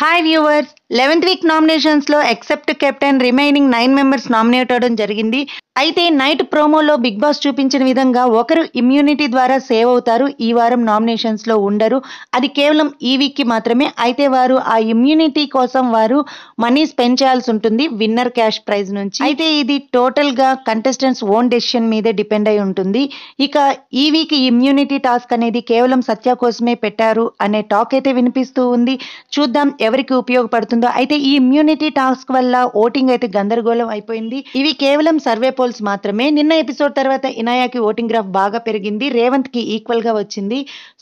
Hi viewers eleventh week నామినేషన్స్లో except captain remaining nine members nominate అవడం జరిగింది. అయితే night ప్రోమోలో బిగ్ బాస్ చూపించిన విధంగా ఒకరు ఇమ్యూనిటీ ద్వారా సేవ్ అవుతారు. ఈ వారం నామినేషన్స్లో ఉండరు. అది కేవలం ఈ వీక్కి మాత్రమే. అయితే వారు ఆ ఇమ్యూనిటీ కోసం వారు మనీ స్పెండ్ చేయాల్సి ఉంటుంది. విన్నర్ క్యాష్ ప్రైజ్ నుంచి. అయితే ఇది టోటల్గా కంటెస్టెంట్స్ ఓన్ డెసిషన్ మీదే డిపెండ్ అయి ఉంటుంది. ఇక ఈ వీక్ ఇమ్యూనిటీ టాస్క్ అనేది కేవలం సత్య కోసమే పెట్టారు అనే టాక్ అయితే వినిపిస్తూ ఉంది. చూద్దాం ఎవరికి ఉపయోగపడుతుందో. అయితే ఈ ఇమ్యూనిటీ టాస్క్ వల్ల ఓటింగ్ అయితే గందరగోళం అయిపోయింది. ఇవి కేవలం సర్వే పోల్స్ మాత్రమే. నిన్న ఎపిసోడ్ తర్వాత ఇనాయాకి ఓటింగ్ గ్రాఫ్ బాగా పెరిగింది. రేవంత్కి ఈక్వల్గా వచ్చింది.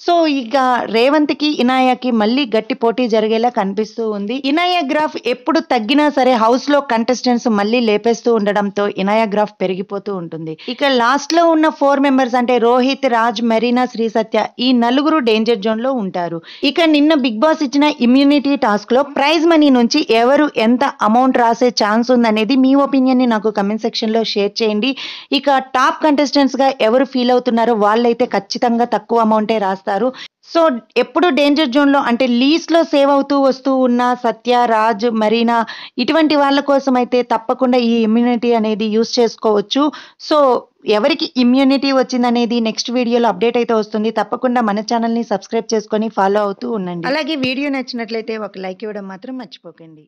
సో ఇక రేవంత్కి ఇనాయాకి మళ్ళీ గట్టి పోటీ జరిగేలా కనిపిస్తూ ఉంది. ఇనాయా గ్రాఫ్ ఎప్పుడు తగ్గినా సరే హౌస్లో కంటెస్టెంట్స్ మళ్ళీ లేపేస్తూ ఉండడంతో ఇనాయా గ్రాఫ్ పెరిగిపోతూ ఉంటుంది. ఇక లాస్ట్లో ఉన్న ఫోర్ మెంబర్స్ అంటే రోహిత్ రాజ్ మరీనా శ్రీ సత్య ఈ నలుగురు డేంజర్ జోన్లో ఉంటారు. ఇక నిన్న బిగ్ బాస్ ఇచ్చిన ఇమ్యూనిటీ టాస్క్ లో ప్రైజ్ మనీ నుంచి ఎవరు ఎంత అమౌంట్ రాసే ఛాన్స్ ఉందనేది మీ ఒపీనియన్ని నాకు కమెంట్ సెక్షన్లో షేర్ చేయండి. ఇక టాప్ కంటెస్టెంట్స్గా ఎవరు ఫీల్ అవుతున్నారో వాళ్ళైతే ఖచ్చితంగా తక్కువ అమౌంటే రాస్తారు. సో ఎప్పుడు డేంజర్ జోన్లో అంటే లీస్ట్లో సేవ్ అవుతూ వస్తూ ఉన్న సత్య రాజ్ మరీనా ఇటువంటి వాళ్ళ కోసం అయితే తప్పకుండా ఈ ఇమ్యూనిటీ అనేది యూస్ చేసుకోవచ్చు. సో ఎవరికి ఇమ్యూనిటీ వచ్చిందనేది నెక్స్ట్ వీడియోలో అప్డేట్ అయితే వస్తుంది. తప్పకుండా మన ఛానల్ని సబ్స్క్రైబ్ చేసుకొని ఫాలో అవుతూ ఉండండి. అలాగే వీడియో నచ్చినట్లయితే ఒక లైక్ ఇవ్వడం మాత్రం మర్చిపోకండి.